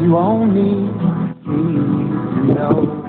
you only need to know.